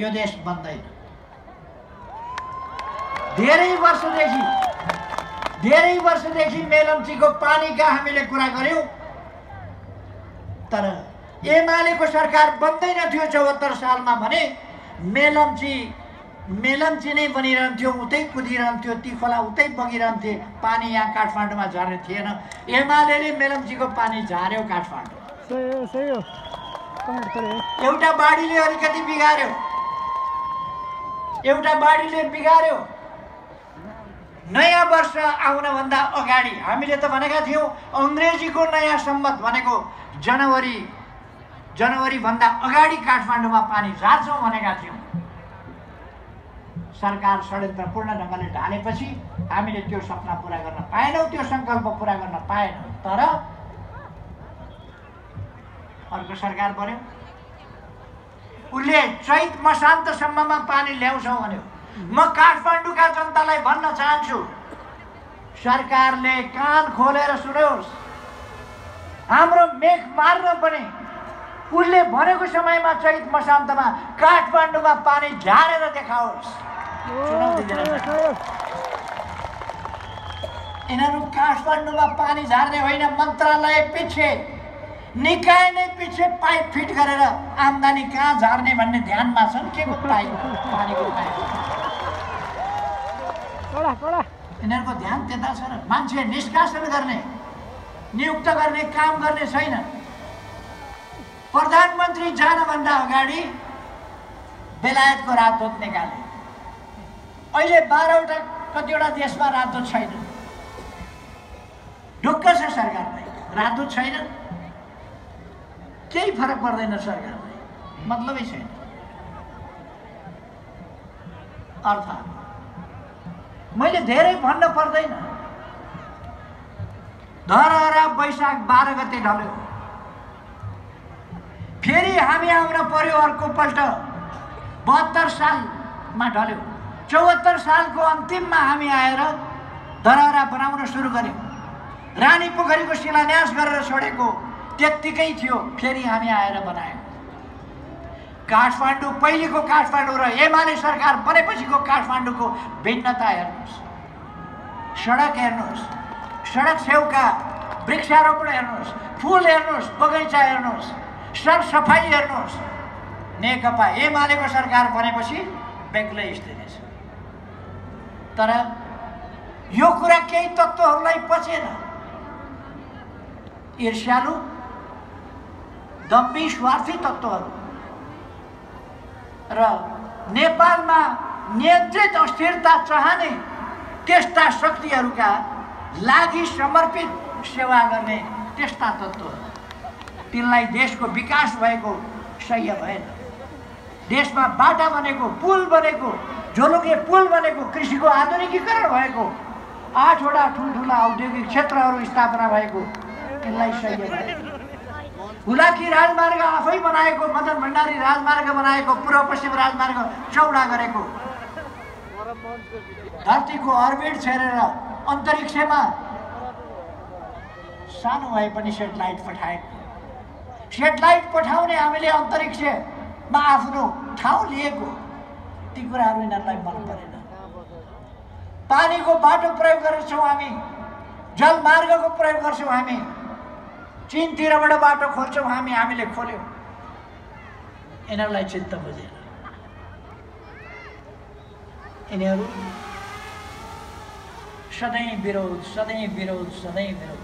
यो देश बन्दैन। धेरै वर्षदेखि धेरै वर्षदेखि मेलम्चीको पानीका हामीले कुरा गऱ्यौँ तर एमालेको सरकार बन्दैन थियो चौहत्तर सालमा भने मेलम्ची मेलम्ची नै बनिरहन्थ्यो उतै कुदिरहन्थ्यो ती खोला उतै बगिरहन्थे पानी यहाँ काठमाडौँमा झर्ने थिएन। एमाले मेलम्चीको पानी झार्यो काठमाडौँ। एउटा बाढीले अलिकति बिगार्यो। एउटा बाढीले बिगार्यो। नयाँ वर्ष आउनभन्दा अगाडि हामीले त भनेका थियौँ अङ्ग्रेजीको नयाँ सम्मत भनेको जनवरी जनवरीभन्दा अगाडि काठमाडौँमा पानी झार्छौँ भनेका थियौँ। सरकार षड्यन्त्रपूर्ण ढङ्गले ढालेपछि हामीले त्यो सपना पुरा गर्न पाएनौँ त्यो सङ्कल्प पुरा गर्न पाएनौँ। तर अर्को सरकार बन्यो। उसले चैत मसान्तसम्ममा पानी ल्याउँछौँ भन्यो। म काठमाडौँका जनतालाई भन्न चाहन्छु। सरकारले कान खोलेर सुन्योस् हाम्रो मेघ मार्न पनि उसले भनेको समयमा चैत मसान्तमा काठमाडौँमा पानी झारेर देखाओस्। यिनीहरू काठमाडौँमा पानी झार्ने होइन मन्त्रालय पछि निकाय नै पछि पाइप फिट गरेर आम्दानी कहाँ झार्ने भन्ने ध्यानमा छन्? के को पाइप? पानीको पाइप। कडा कडा यिनीहरूको ध्यान त्यता छ र मान्छे निष्कासन गर्ने नियुक्त गर्ने काम गर्ने छैन। प्रधानमन्त्री जानभन्दा अगाडि बेलायतको राजदूत निकाले। अहिले बाह्रवटा कतिवटा देशमा राजदूत छैन। ढुक्क छ सरकारलाई। राजदूत छैन। केही फरक पर्दैन सरकारलाई मतलबै छैन। अर्थात् मैले धेरै भन्न पर्दैन। धरहरा वैशाख बाह्र गते ढल्यो। फेरि हामी आउन पर्यो अर्को पल्ट। बहत्तर सालमा ढल्यो। चौहत्तर सालको अन्तिममा हामी आएर धरहरा बनाउन सुरु गऱ्यौँ रानी पोखरीको शिलान्यास गरेर छोडेको। त्यत्तिकै थियो फेरि हामी आएर बनायौँ। काठमाडौँ पहिलेको काठमाडौँ र एमाले सरकार बनेपछिको काठमाडौँको भिन्नता हेर्नुहोस्। सडक हेर्नुहोस् सडक छेउका वृक्षारोपण हेर्नुहोस् फुल हेर्नुहोस् बगैँचा हेर्नुहोस् सरसफाइ हेर्नुहोस्। नेकपा एमालेको सरकार बनेपछि बेग्लै स्थिति छ। तर यो कुरा केही तत्त्वहरूलाई पचेन। ईर्ष्यालु दम्बी स्वार्थी तत्त्वहरू। र नेपालमा नियन्त्रित अस्थिरता चाहने त्यस्ता शक्तिहरूका लागि समर्पित सेवा गर्ने त्यस्ता तत्त्वहरू। तिनलाई देशको विकास भएको सह्य भएन। देशमा बाटा बनेको पुल बनेको झोलुके पुल बनेको कृषिको आधुनिकीकरण भएको आठवटा ठुल्ठुला औद्योगिक क्षेत्रहरू स्थापना भएको तिनलाई सह्य भएन। हुलाकी राजमार्ग आफै बनाएको मदन भण्डारी राजमार्ग बनाएको पूर्व पश्चिम राजमार्ग चौडा गरेको। धरतीको अर्बिट छेरेर अन्तरिक्षमा सानो भए पनि सेटेलाइट पठाएको सेटेलाइट पठाउने हामीले अन्तरिक्षमा आफ्नो ठाउँ लिएको। ती कुराहरू यिनीहरूलाई मन परेन। पानीको बाटो प्रयोग गर्छौँ हामी जलमार्गको प्रयोग गर्छौँ हामी। चिनतिरबाट बाटो खोल्छौँ हामी हामीले खोल्यौँ। यिनीहरूलाई चित्त बुझेन। यिनीहरू सधैँ विरोध सधैँ विरोध सधैँ विरोध।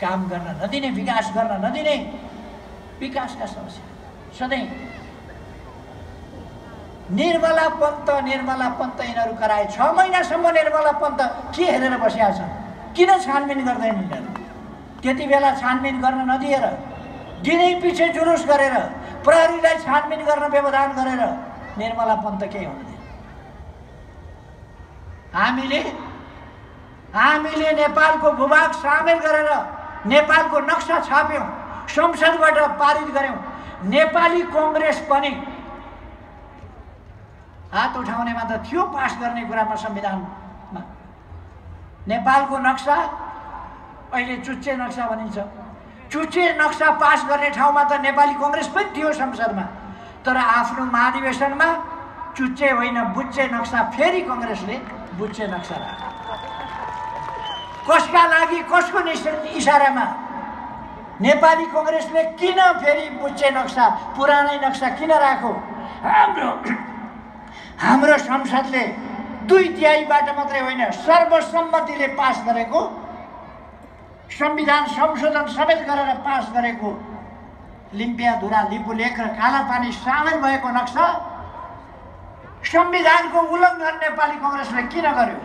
काम गर्न नदिने विकास गर्न नदिने विकासका समस्या। सधैँ निर्मला पन्त निर्मला पन्त यिनीहरू कराए छ महिनासम्म निर्मला पन्त के हेरेर छन्? किन छानबिन गर्दैन यिनीहरू? त्यति बेला छानबिन गर्न नदिएर दिनै पछि जुलुस गरेर प्रहरीलाई छानबिन गर्न व्यवधान गरेर निर्मला पन्त केही हुनु दिएन हामीले हामीले नेपालको भूभाग सामेल गरेर नेपालको नक्सा छाप्यौँ संसदबाट पारित गऱ्यौँ। नेपाली कङ्ग्रेस पनि हात उठाउनेमा त थियो पास गर्ने कुरामा संविधानमा। नेपालको नक्सा अहिले चुच्चे नक्सा भनिन्छ। चुच्चे नक्सा पास गर्ने ठाउँमा त नेपाली कङ्ग्रेस पनि थियो संसदमा। तर आफ्नो महाधिवेशनमा चुच्चे होइन बुच्चे नक्सा फेरि कङ्ग्रेसले बुच्चे नक्सा राख्यो कसका लागि कसको इसारामा? नेपाली कङ्ग्रेसले किन फेरि बुच्चे नक्सा पुरानै नक्सा किन राख्यो हाम्रो हाम्रो संसदले दुई तिहाईबाट मात्रै होइन सर्वसम्मतिले पास गरेको संविधान संशोधन समेत गरेर पास गरेको लिम्पियाधुरा लिपुलेख र कालापानी सामेल भएको नक्सा संविधानको उल्लङ्घन नेपाली कङ्ग्रेसले किन गर्यो?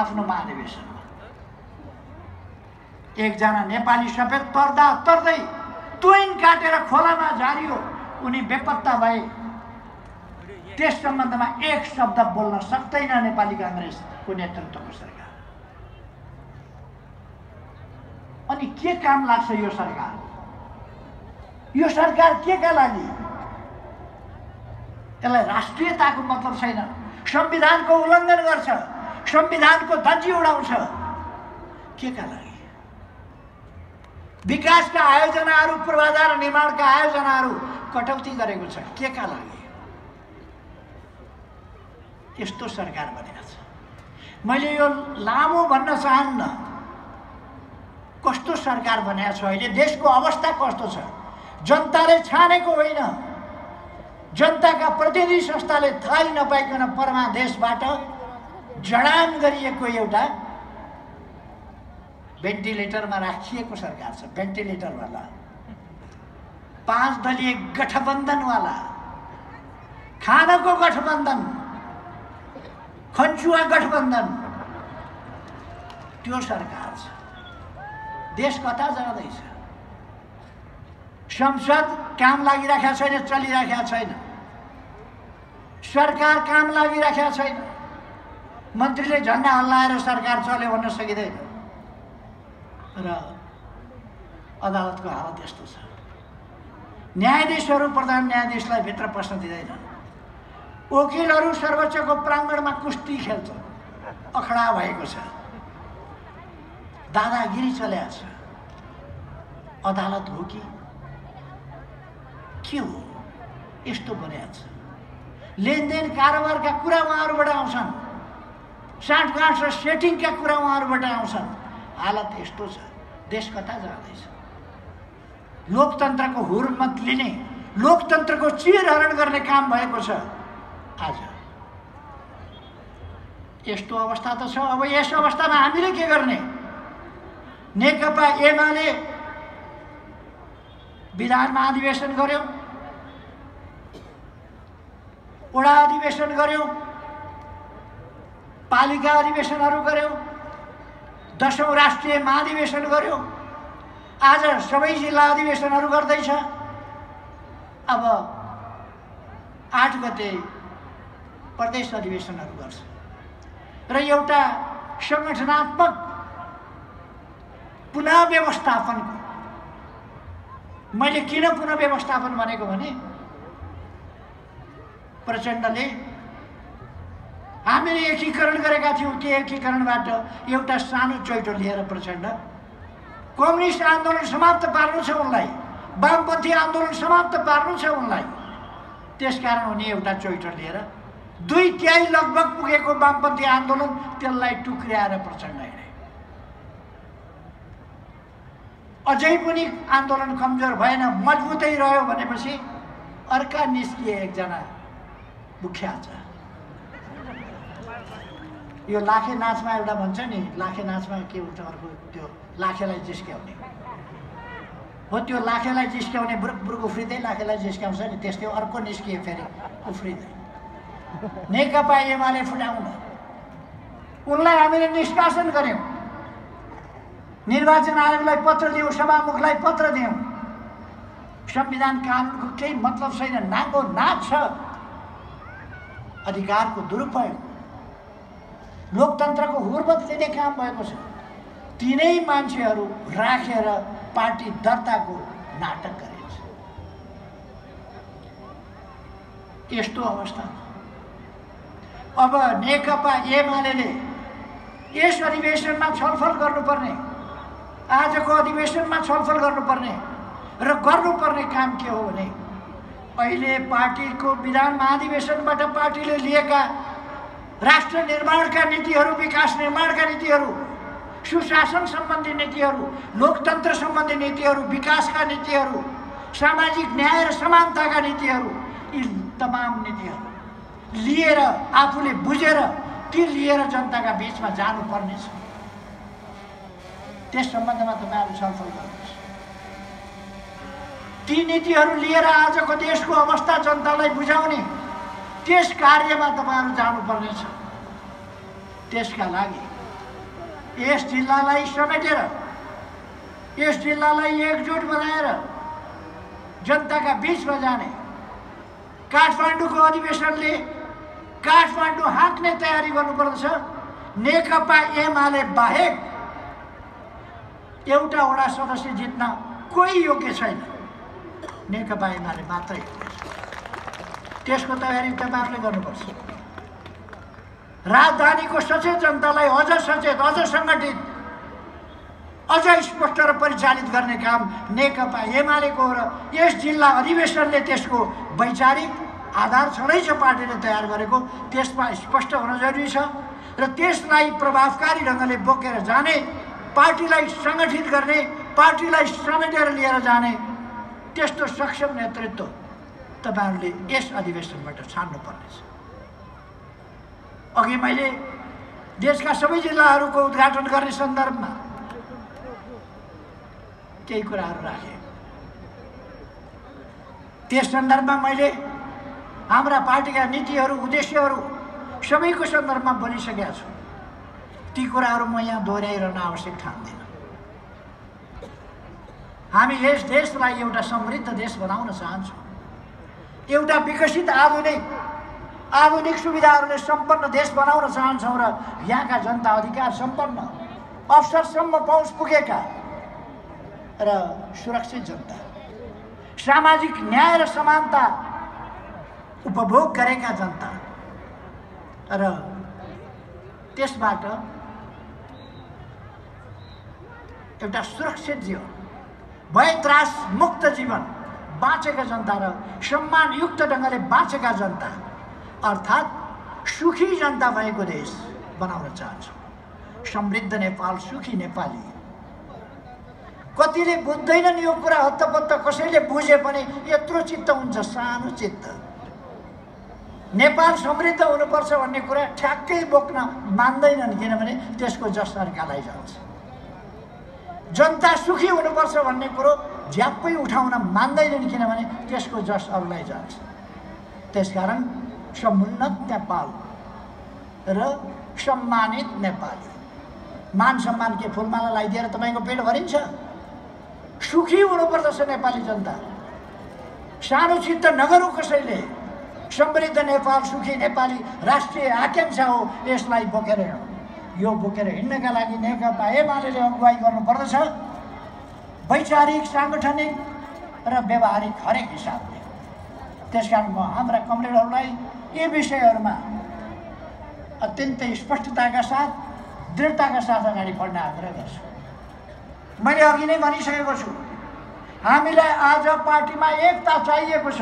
आफ्नो महाधिवेशनमा एकजना नेपाली सफेद तर्दा तर्दै तुइन काटेर खोलामा झारियो। उनी बेपत्ता भए। त्यस सम्बन्धमा एक शब्द बोल्न सक्दैन नेपाली काङ्ग्रेसको नेतृत्वको सरकार। अनि के काम लाग्छ यो सरकार? यो सरकार के का लागि? यसलाई राष्ट्रियताको मतलब छैन। संविधानको उल्लङ्घन गर्छ। संविधानको धज्जी उडाउँछ। के का लागि? विकासका आयोजनाहरू पूर्वाधार निर्माणका आयोजनाहरू कटौती गरेको छ। के का लागि? यस्तो सरकार बनेको छ। मैले यो लामो भन्न चाहन्न कस्तो सरकार बनेको छ अहिले? देशको अवस्था कस्तो छ? जनताले छानेको होइन। जनताका प्रतिनिधि संस्थाले थाहै नपाइकन परमादेशबाट जडान गरिएको एउटा भेन्टिलेटरमा राखिएको सरकार छ। भेन्टिलेटरवाला। पाँच दलीय गठबन्धनवाला। खानको गठबन्धन। खन्चुवा गठबन्धन। त्यो सरकार छ। देश कता जाँदैछ संसद काम लागिराखेका छैन चलिराखेका छैन सरकार काम लागिराखेका छैन मन्त्रीले झन्डा हल्लाएर सरकार चल्यो भन्न सकिँदैन र अदालतको हालत यस्तो छ न्यायाधीशहरू प्रधान न्यायाधीशलाई भित्र पस्न दिँदैन वकिलहरू सर्वोच्चको प्राङ्गणमा कुस्ती खेल्छ अखडा भएको छ दादागिरी चल्या छ अदालत हो कि के हो यस्तो छ लेनदेन कारोबारका कुरा उहाँहरूबाट आउँछन् साँठगाँठ र सेटिङका कुरा उहाँहरूबाट आउँछन् हालत यस्तो छ देश कता जाँदैछ लोकतन्त्रको हुर्मत लिने लोकतन्त्रको चिरहरण गर्ने काम भएको छ आज यस्तो अवस्था त छ अब यस अवस्थामा हामीले के गर्ने नेकपा एमाले विधानमा अधिवेशन गर्यो। वडा अधिवेशन गर्यो। पालिका अधिवेशनहरू गर्यो। दसौँ राष्ट्रिय महाधिवेशन गर्यो। आज सबै जिल्ला अधिवेशनहरू गर्दैछ। अब आठ गते प्रदेश अधिवेशनहरू गर्छ। र एउटा सङ्गठनात्मक पुनः व्यवस्थापनको मैले किन पुनः व्यवस्थापन भनेको भने प्रचण्डले हामीले एकीकरण गरेका थियौँ त्यो एकीकरणबाट एउटा सानो चैटो लिएर प्रचण्ड कम्युनिस्ट आन्दोलन समाप्त पार्नु छ उनलाई वामपन्थी आन्दोलन समाप्त पार्नु छ उनलाई। त्यसकारण उनी एउटा चैटो लिएर दुई तिहाई लगभग पुगेको वामपन्थी आन्दोलन त्यसलाई टुक्र्याएर प्रचण्ड हिँडे अझै पनि आन्दोलन कमजोर भएन मजबुतै रह्यो भनेपछि अर्का निस्किए एकजना मुखिया छ यो लाखे नाचमा एउटा भन्छ नि लाखे नाचमा के हुन्छ अर्को त्यो लाखेलाई जिस्क्याउने। हो त्यो लाखेलाई जिस्क्याउने बुरुक उफ्रिँदै लाखेलाई जिस्क्याउँछ नि त्यस्तै अर्को निस्कियो फेरि उफ्रिँदै। नेकपा एमाले फुटाउन। उनलाई हामीले निष्कासन गऱ्यौँ। निर्वाचन आयोगलाई पत्र दियौँ सभामुखलाई पत्र दियौँ संविधान कानुनको केही मतलब छैन। नाङ्गो नाच छ। अधिकारको दुरुपयोग। लोकतन्त्रको हुर्बत लिने काम भएको छ। तिनै मान्छेहरू राखेर पार्टी दर्ताको नाटक गरेको यस्तो अवस्थामा अब नेकपा एमाले यस अधिवेशनमा छलफल गर्नुपर्ने। आजको अधिवेशनमा छलफल गर्नुपर्ने र गर्नुपर्ने काम के हो भने अहिले पार्टीको विधान महाधिवेशनबाट पार्टीले लिएका राष्ट्र निर्माणका नीतिहरू विकास निर्माणका नीतिहरू सुशासन सम्बन्धी नीतिहरू लोकतन्त्र सम्बन्धी नीतिहरू विकासका नीतिहरू सामाजिक न्याय र समानताका नीतिहरू यी तमाम नीतिहरू लिएर आफूले बुझेर ती लिएर जनताका बिचमा जानुपर्नेछ। त्यस सम्बन्धमा तपाईँहरू छलफल गर्नुहोस् ती नीतिहरू लिएर आजको देशको अवस्था जनतालाई बुझाउने त्यस कार्यमा तपाईँहरू जानुपर्नेछ। त्यसका लागि यस जिल्लालाई समेटेर यस जिल्लालाई एकजुट बनाएर जनताका बिचमा जाने काठमाडौँको अधिवेशनले काठमाडौँ हाँक्ने तयारी गर्नुपर्दछ नेकपा एमाले बाहेक एउटा वडा सदस्य जित्न कोही योग्य छैन। नेकपा एमाले मात्रै त्यसको तयारी तपाईँहरूले गर्नुपर्छ। राजधानीको सचेत जनतालाई अझ सचेत अझ सङ्गठित अझ स्पष्ट र परिचालित गर्ने काम नेकपा एमालेको र यस जिल्ला अधिवेशनले त्यसको वैचारिक आधार छँदैछ पार्टीले तयार गरेको त्यसमा स्पष्ट हुन जरुरी छ र त्यसलाई प्रभावकारी ढङ्गले बोकेर जाने पार्टीलाई सङ्गठित गर्ने पार्टीलाई समेटेर लिएर जाने त्यस्तो सक्षम नेतृत्व तपाईँहरूले यस अधिवेशनबाट छान्नुपर्नेछ। अघि मैले देशका सबै जिल्लाहरूको उद्घाटन गर्ने सन्दर्भमा केही कुराहरू राखेँ। त्यस सन्दर्भमा मैले हाम्रा पार्टीका नीतिहरू उद्देश्यहरू सबैको सन्दर्भमा बोलिसकेका छु। ती कुराहरू म यहाँ दोहोऱ्याइरहन आवश्यक ठान्दिनँ। हामी यस देशलाई एउटा समृद्ध देश बनाउन चाहन्छौँ। एउटा विकसित आधुनिक आधुनिक सुविधाहरूले सम्पन्न देश बनाउन चाहन्छौँ र यहाँका जनता अधिकार सम्पन्न अवसरसम्म पहुँच पुगेका र सुरक्षित जनता सामाजिक न्याय र समानता उपभोग गरेका जनता र त्यसबाट एउटा सुरक्षित जीवन। भय त्रास मुक्त जीवन। बाँचेका जनता र सम्मानयुक्त ढङ्गले बाँचेका जनता अर्थात् सुखी जनता भएको देश बनाउन चाहन्छौँ। समृद्ध नेपाल सुखी नेपाली। कतिले बुझ्दैनन् यो कुरा हत्तपत्त कसैले बुझे पनि यत्रो चित्त हुन्छ सानो चित्त। नेपाल समृद्ध हुनुपर्छ भन्ने कुरा ठ्याक्कै बोक्न मान्दैनन् किनभने त्यसको जस अर्कालाई जान्छ। जनता सुखी हुनुपर्छ भन्ने कुरो झ्याप्पै उठाउन मान्दैनन् किनभने त्यसको जस अरूलाई जान्छ त्यसकारण समुन्नत नेपाल र सम्मानित नेपाली। मान सम्मान के फुलमाला लगाइदिएर तपाईँको पेट भरिन्छ। सुखी हुनुपर्दछ नेपाली जनता। सानो चित्त नगरौँ कसैले। समृद्ध नेपाल सुखी नेपाली राष्ट्रिय आकाङ्क्षा हो यसलाई बोकेर हिँडौँ। यो बोकेर हिँड्नका लागि नेकपा एमाले अगुवाई गर्नुपर्दछ। वैचारिक साङ्गठनिक र व्यवहारिक हरेक हिसाबले। त्यस कारण म हाम्रा कमरेडहरूलाई यी विषयहरूमा अत्यन्तै स्पष्टताका साथ दृढताका साथ अगाडि बढ्न आग्रह गर्छु। मैले अघि नै भनिसकेको छु हामीलाई आज पार्टीमा एकता चाहिएको छ।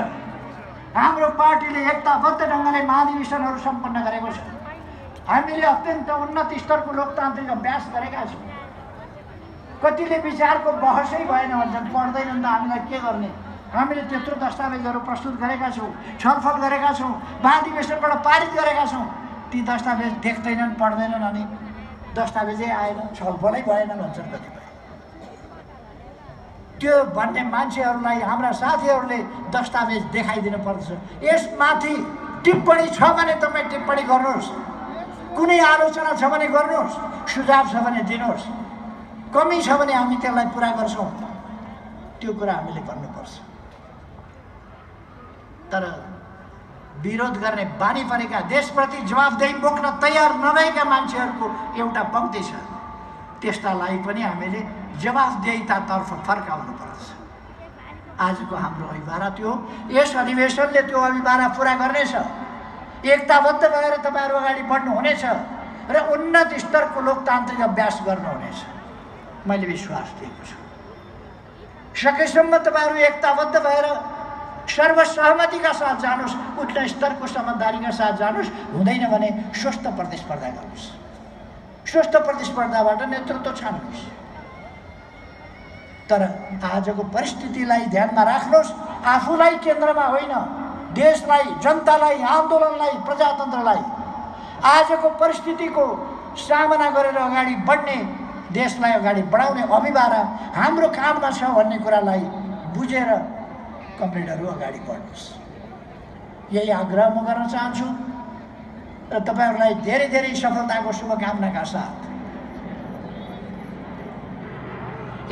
हाम्रो पार्टीले एकताबद्ध ढङ्गले महाधिवेशनहरू सम्पन्न गरेको छ। हामीले अत्यन्त उन्नत स्तरको लोकतान्त्रिक अभ्यास गरेका छौँ। कतिले विचारको बहसै भएन भन्छन् पढ्दैनन् त हामीलाई के गर्ने? हामीले त्यत्रो दस्तावेजहरू प्रस्तुत गरेका छौँ छलफल गरेका छौँ महाधिवेशनबाट पारित गरेका छौँ। ती दस्तावेज देख्दैनन् पढ्दैनन् अनि दस्तावेजै आएन छलफलै भएन भन्छन् कतिपय। त्यो भन्ने मान्छेहरूलाई हाम्रा साथीहरूले दस्तावेज देखाइदिनु पर्दछ। यसमाथि टिप्पणी छ भने तपाईँ टिप्पणी गर्नुहोस्। कुनै आलोचना छ भने गर्नुहोस् सुझाव छ भने दिनुहोस्। कमी छ भने हामी त्यसलाई पुरा गर्छौँ। त्यो कुरा हामीले गर्नुपर्छ। तर विरोध गर्ने बानी परेका देशप्रति जवाबदेही बोक्न तयार नभएका मान्छेहरूको एउटा पङ्क्ति छ। त्यस्तालाई पनि हामीले जवाफदेहितातर्फ फर्काउनु पर्छ आजको हाम्रो अभिभारा त्यो यस अधिवेशनले त्यो अभिभारा पुरा गर्नेछ। एकताबद्ध भएर तपाईँहरू अगाडि बढ्नुहुनेछ र उन्नत स्तरको लोकतान्त्रिक अभ्यास गर्नुहुनेछ। मैले विश्वास दिएको छु। सकेसम्म तपाईँहरू एकताबद्ध भएर सर्वसहमतिका साथ जानुहोस् उच्च स्तरको समझदारीका साथ जानुहोस् हुँदैन भने स्वस्थ प्रतिस्पर्धा गर्नुहोस्। स्वस्थ प्रतिस्पर्धाबाट नेतृत्व छान्नुहोस्। तर आजको परिस्थितिलाई ध्यानमा राख्नुहोस् आफूलाई केन्द्रमा होइन। देशलाई जनतालाई आन्दोलनलाई प्रजातन्त्रलाई आजको परिस्थितिको सामना गरेर अगाडि बढ्ने देशलाई अगाडि बढाउने अभिभारा हाम्रो काममा छ भन्ने कुरालाई बुझेर कमरेडहरू अगाडि बढ्नुहोस्। यही आग्रह म गर्न चाहन्छु र तपाईँहरूलाई धेरै धेरै सफलताको शुभकामनाका साथ।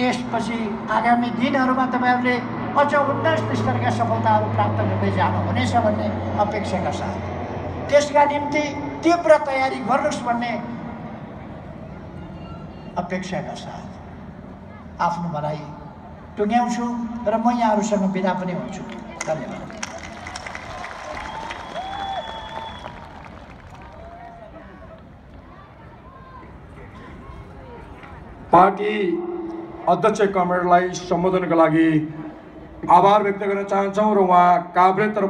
यसपछि आगामी दिनहरूमा तपाईँहरूले अझ उन्नत स्तरका सफलताहरू प्राप्त गर्दै जानुहुनेछ भन्ने अपेक्षाका साथ त्यसका निम्ति तीव्र तयारी गर्नुहोस् भन्ने अपेक्षाका साथ आफ्नो भनाइ टुङ्ग्याउँछु र म यहाँहरूसँग बिदा पनि हुन्छु धन्यवाद पार्टी अध्यक्ष कमरेडलाई सम्बोधनका लागि आभार व्यक्त गर्न चाहन्छौँ र उहाँ काभ्रेतर